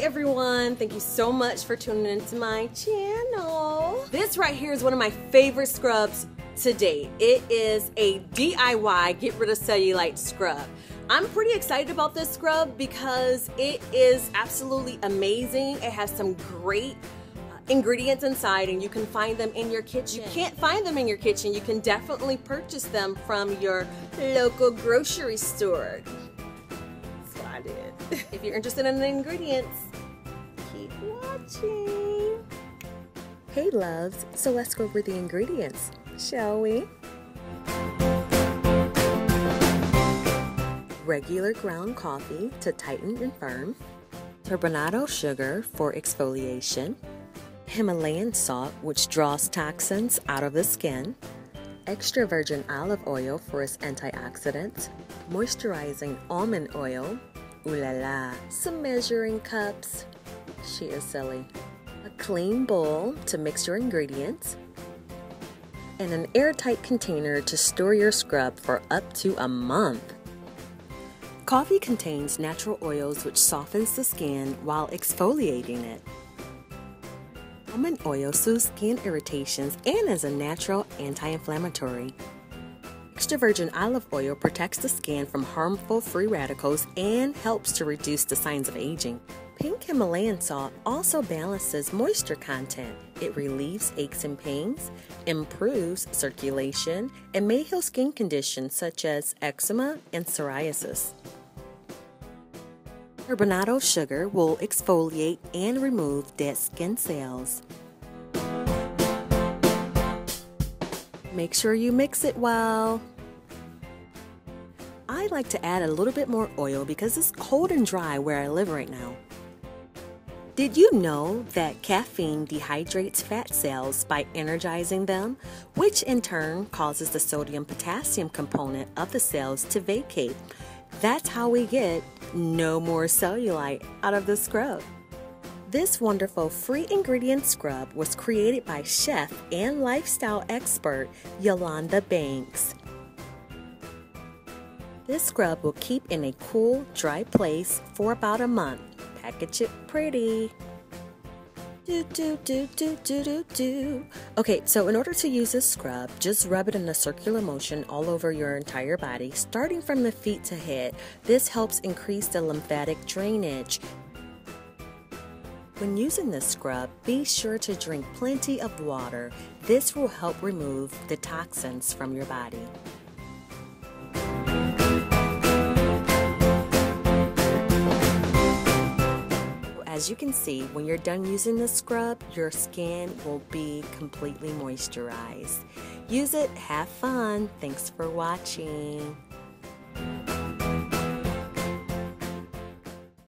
everyone. Thank you so much for tuning into my channel. This right here is one of my favorite scrubs to date. It is a DIY get rid of cellulite scrub. I'm pretty excited about this scrub because it is absolutely amazing. It has some great uh, ingredients inside and you can find them in your kitchen. You can't find them in your kitchen. You can definitely purchase them from your local grocery store. If you're interested in the ingredients, keep watching. Hey loves, so let's go over the ingredients, shall we? regular ground coffee to tighten and firm, turbinado sugar for exfoliation, Himalayan salt, which draws toxins out of the skin, extra virgin olive oil for its antioxidants, moisturizing almond oil, ooh la la, some measuring cups, she is silly, a clean bowl to mix your ingredients, and an airtight container to store your scrub for up to a month. Coffee contains natural oils which softens the skin while exfoliating it. Almond oil soothes skin irritations and is a natural anti-inflammatory. Extra virgin olive oil protects the skin from harmful free radicals and helps to reduce the signs of aging. Pink Himalayan salt also balances moisture content. It relieves aches and pains, improves circulation, and may heal skin conditions such as eczema and psoriasis. Turbinado sugar will exfoliate and remove dead skin cells. Make sure you mix it well. I like to add a little bit more oil because it's cold and dry where I live right now. Did you know that caffeine dehydrates fat cells by energizing them, which in turn causes the sodium potassium component of the cells to vacate? That's how we get no more cellulite out of the scrub. This wonderful free ingredient scrub was created by chef and lifestyle expert Yolanda Banks. This scrub will keep in a cool, dry place for about a month package it pretty. Do, do, do, do, do, do, do. Okay, so in order to use this scrub, just rub it in a circular motion all over your entire body, starting from the feet to head. This helps increase the lymphatic drainage. When using this scrub, be sure to drink plenty of water. This will help remove the toxins from your body. As you can see, when you're done using the scrub, your skin will be completely moisturized. Use it, have fun. Thanks for watching.